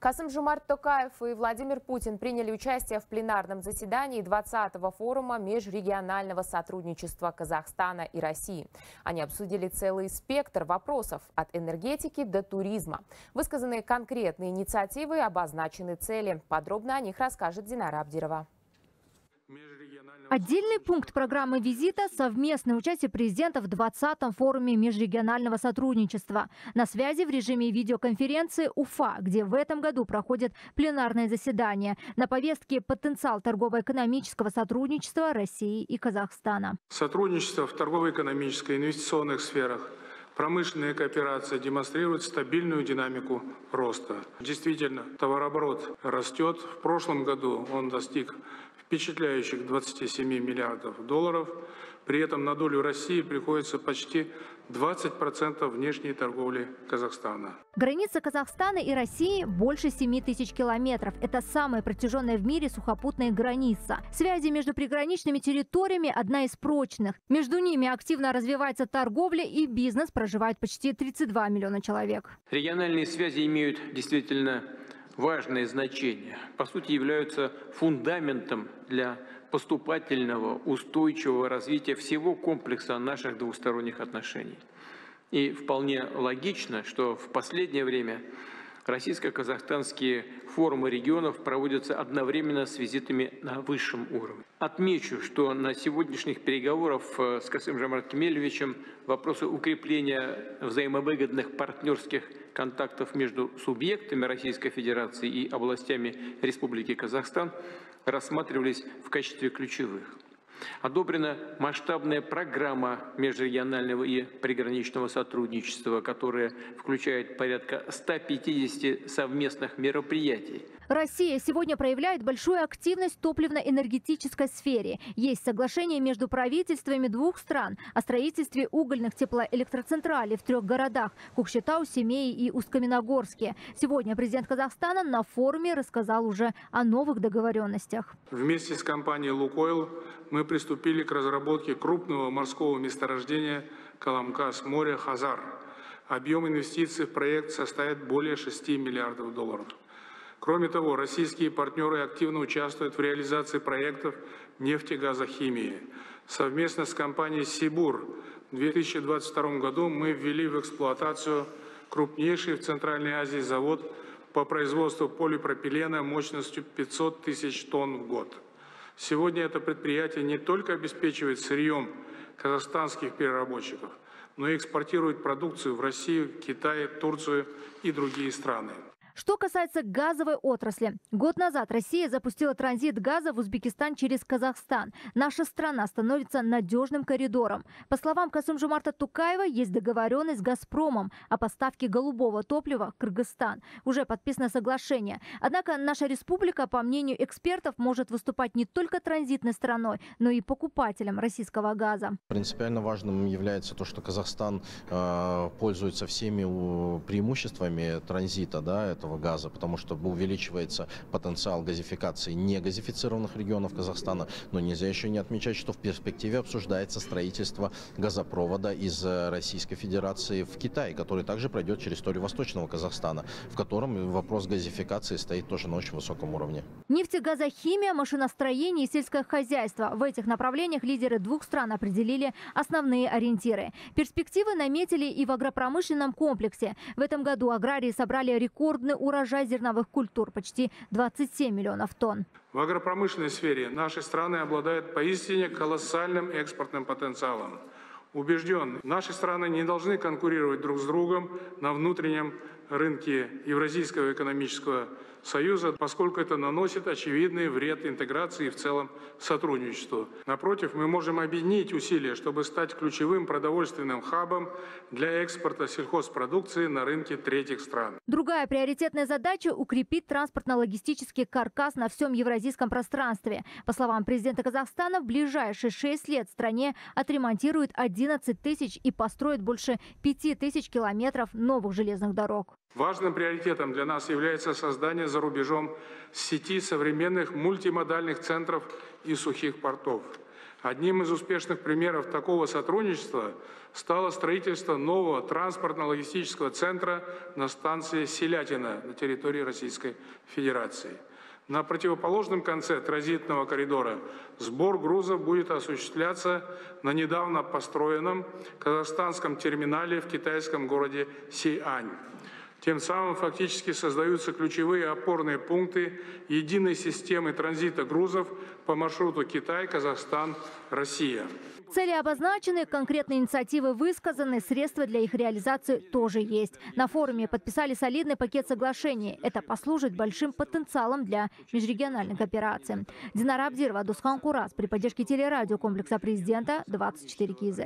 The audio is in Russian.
Касым Жумарт Токаев и Владимир Путин приняли участие в пленарном заседании 20-го форума межрегионального сотрудничества Казахстана и России. Они обсудили целый спектр вопросов от энергетики до туризма. Высказаны конкретные инициативы, обозначены цели. Подробно о них расскажет Динара Абдирова. Отдельный пункт программы визита – совместное участие президента в 20-м форуме межрегионального сотрудничества. На связи в режиме видеоконференции УФА, где в этом году проходит пленарное заседание. На повестке потенциал торгово-экономического сотрудничества России и Казахстана. Сотрудничество в торгово-экономической и инвестиционных сферах Промышленная кооперация демонстрирует стабильную динамику роста. Действительно, товарооборот растет. В прошлом году он достиг впечатляющих 27 миллиардов долларов. При этом на долю России приходится почти 20% внешней торговли Казахстана. Граница Казахстана и России больше 7 тысяч километров. Это самая протяженная в мире сухопутная граница. Связи между приграничными территориями одна из прочных. Между ними активно развивается торговля и бизнес, проживает почти 32 миллиона человек. Региональные связи имеют действительно важное значение. По сути, являются фундаментом для поступательного, устойчивого развития всего комплекса наших двусторонних отношений. И вполне логично, что в последнее время российско-казахстанские форумы регионов проводятся одновременно с визитами на высшем уровне. Отмечу, что на сегодняшних переговорах э, с Касым Жамарт Кемельевичем вопросы укрепления взаимовыгодных партнерских контактов между субъектами Российской Федерации и областями Республики Казахстан рассматривались в качестве ключевых. Одобрена масштабная программа межрегионального и приграничного сотрудничества, которая включает порядка 150 совместных мероприятий Россия сегодня проявляет большую активность в топливно-энергетической сфере. Есть соглашение между правительствами двух стран о строительстве угольных теплоэлектроцентралей в трех городах – Кукшетау, Семей и Ускаменогорске. Сегодня президент Казахстана на форуме рассказал уже о новых договоренностях. Вместе с компанией «Лукойл» мы приступили к разработке крупного морского месторождения Каламкас моря Хазар. Объем инвестиций в проект составит более 6 миллиардов долларов. Кроме того, российские партнеры активно участвуют в реализации проектов нефтегазохимии. Совместно с компанией «Сибур» в 2022 году мы ввели в эксплуатацию крупнейший в Центральной Азии завод по производству полипропилена мощностью 500 тысяч тонн в год. Сегодня это предприятие не только обеспечивает сырьем казахстанских переработчиков, но и экспортирует продукцию в Россию, Китай, Турцию и другие страны. Что касается газовой отрасли. Год назад Россия запустила транзит газа в Узбекистан через Казахстан. Наша страна становится надежным коридором. По словам Касымжумарта Тукаева, есть договоренность с «Газпромом» о поставке голубого топлива в Кыргызстан. Уже подписано соглашение. Однако наша республика, по мнению экспертов, может выступать не только транзитной страной, но и покупателем российского газа. Принципиально важным является то, что Казахстан э, пользуется всеми преимуществами транзита да, этого природного газа, потому что увеличивается потенциал газификации негазифицированных регионов Казахстана. Но нельзя еще не отмечать, что в перспективе обсуждается строительство газопровода из Российской Федерации в Китай, который также пройдет через историю Восточного Казахстана, в котором вопрос газификации стоит тоже на очень высоком уровне. Нефтегазохимия, машиностроение и сельское хозяйство. В этих направлениях лидеры двух стран определили основные ориентиры. Перспективы наметили и в агропромышленном комплексе. В этом году аграрии собрали рекордный урожай зерновых культур – почти 27 миллионов тонн. В агропромышленной сфере наши страны обладают поистине колоссальным экспортным потенциалом. Убежден, наши страны не должны конкурировать друг с другом на внутреннем рынке Евразийского экономического Союза, поскольку это наносит очевидный вред интеграции и в целом сотрудничеству. Напротив, мы можем объединить усилия, чтобы стать ключевым продовольственным хабом для экспорта сельхозпродукции на рынке третьих стран. Другая приоритетная задача – укрепить транспортно-логистический каркас на всем евразийском пространстве. По словам президента Казахстана, в ближайшие шесть лет в стране отремонтируют 11 тысяч и построят больше 5 тысяч километров новых железных дорог. Важным приоритетом для нас является создание за рубежом сети современных мультимодальных центров и сухих портов. Одним из успешных примеров такого сотрудничества стало строительство нового транспортно-логистического центра на станции Селятина на территории Российской Федерации. На противоположном конце транзитного коридора сбор грузов будет осуществляться на недавно построенном казахстанском терминале в китайском городе Сиань. Тем самым фактически создаются ключевые опорные пункты единой системы транзита грузов по маршруту Китай, Казахстан, Россия. Цели обозначены, конкретные инициативы высказаны, средства для их реализации тоже есть. На форуме подписали солидный пакет соглашений. Это послужит большим потенциалом для межрегиональной кооперации. Динара Абдирова, Дусхан Курас при поддержке телерадиокомплекса президента 24 КИЗ.